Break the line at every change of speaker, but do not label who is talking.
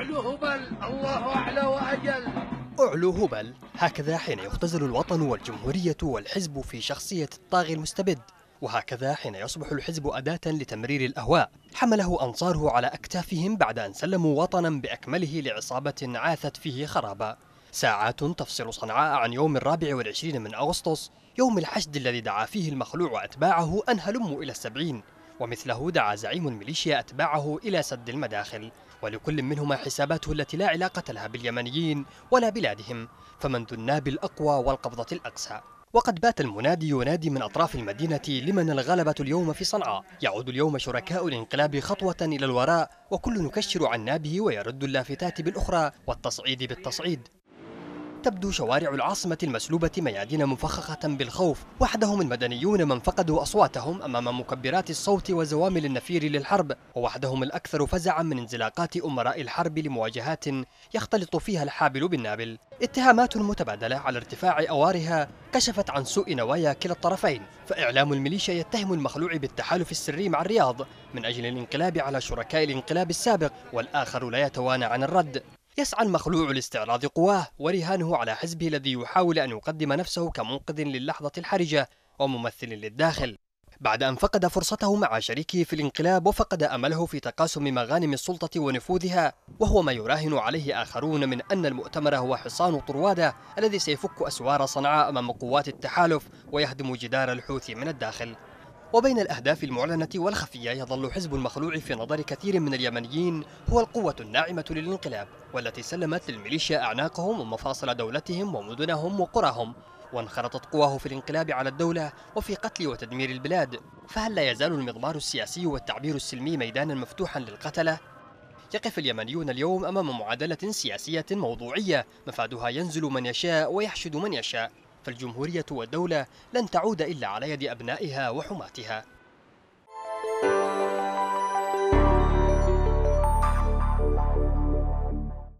أعلو هبل الله أعلى وأجل.
أعلو هبل. هكذا حين يختزل الوطن والجمهورية والحزب في شخصية الطاغي المستبد وهكذا حين يصبح الحزب أداة لتمرير الأهواء. حمله أنصاره على أكتافهم بعد أن سلموا وطنا بأكمله لعصابة عاثت فيه خرابا ساعات تفصل صنعاء عن يوم الرابع والعشرين من أغسطس يوم الحشد الذي دعا فيه المخلوع وأتباعه أن هلموا إلى السبعين ومثله دعا زعيم الميليشيا أتباعه إلى سد المداخل. ولكل منهما حساباته التي لا علاقة لها باليمنيين ولا بلادهم فمن ذو الناب الأقوى والقبضة الأقسى وقد بات المنادي ينادي من أطراف المدينة لمن الغلبة اليوم في صنعاء. يعود اليوم شركاء الانقلاب خطوة إلى الوراء وكل نكشر عن نابه ويرد اللافتات بالأخرى والتصعيد بالتصعيد. تبدو شوارع العاصمة المسلوبة ميادين مفخخة بالخوف وحدهم المدنيون من فقدوا أصواتهم أمام مكبرات الصوت وزوامل النفير للحرب ووحدهم الأكثر فزعا من انزلاقات أمراء الحرب لمواجهات يختلط فيها الحابل بالنابل. اتهامات متبادلة على ارتفاع أوارها كشفت عن سوء نوايا كلا الطرفين فإعلام الميليشيا يتهم المخلوع بالتحالف السري مع الرياض من أجل الانقلاب على شركاء الانقلاب السابق والآخر لا يتوانى عن الرد. يسعى المخلوع لاستعراض قواه ورهانه على حزبه الذي يحاول أن يقدم نفسه كمنقذ للحظة الحرجة وممثل للداخل. بعد أن فقد فرصته مع شريكه في الانقلاب وفقد أمله في تقاسم مغانم السلطة ونفوذها وهو ما يراهن عليه آخرون من أن المؤتمر هو حصان طروادة الذي سيفك أسوار صنعاء أمام قوات التحالف ويهدم جدار الحوثي من الداخل. وبين الأهداف المعلنة والخفية يظل حزب المخلوع في نظر كثير من اليمنيين هو القوة الناعمة للانقلاب والتي سلمت للميليشيا أعناقهم ومفاصل دولتهم ومدنهم وقراهم وانخرطت قواه في الانقلاب على الدولة وفي قتل وتدمير البلاد. فهل لا يزال المضمار السياسي والتعبير السلمي ميدانا مفتوحا للقتلة؟ يقف اليمنيون اليوم أمام معادلة سياسية موضوعية مفادها ينزل من يشاء ويحشد من يشاء. فالجمهورية والدولة لن تعود إلا على يد أبنائها وحماتها.